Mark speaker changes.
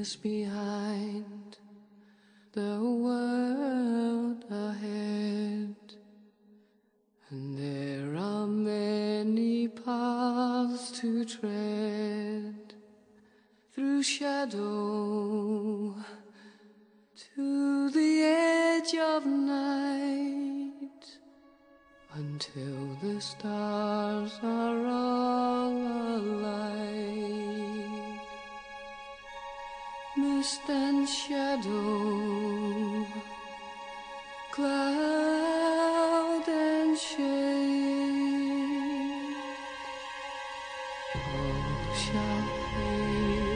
Speaker 1: darkness behind, the world ahead. And there are many paths to tread through shadow to the edge of night until the stars are Mist and shadow, cloud and shade, all shall fade